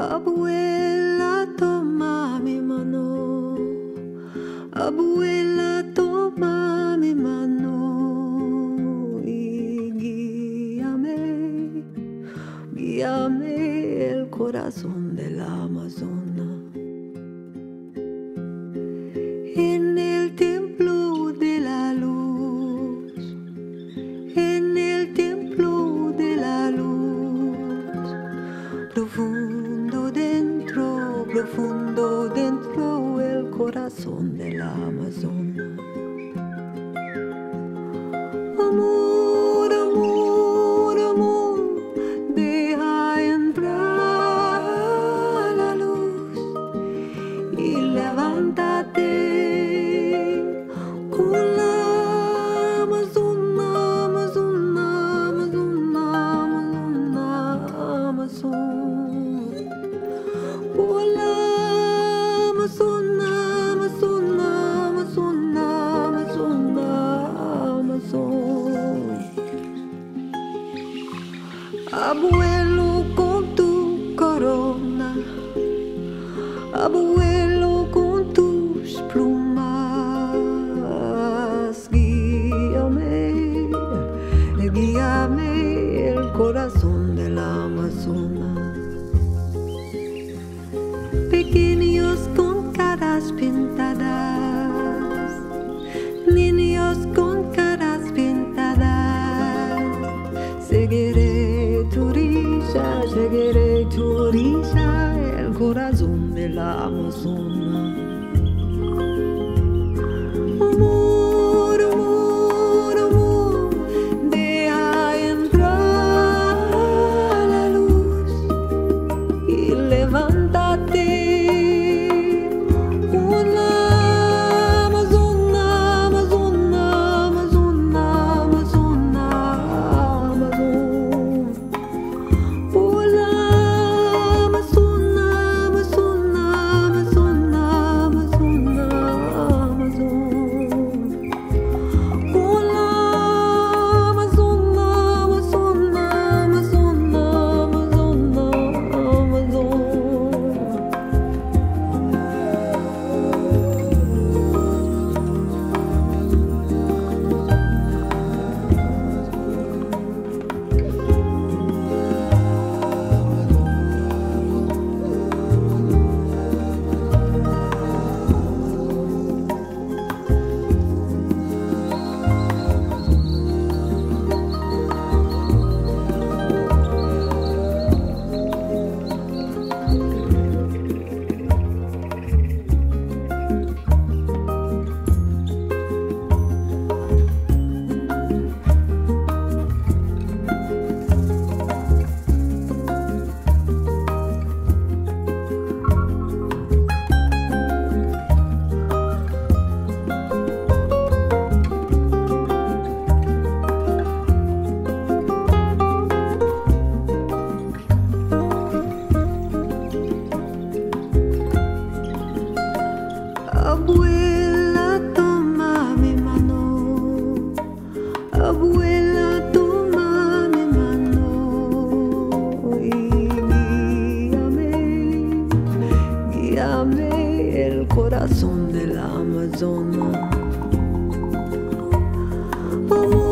Abuela, toma mi mano. Abuela, toma mi mano y guíame, guíame el corazón de la Amasona. Amazonas. Abuelo con tu corona, abuelo con tus plumas, guíame, guíame el corazón. de la Amasona. abuela toma mi mano y guíame, guíame el corazón del Amazonas. Oh,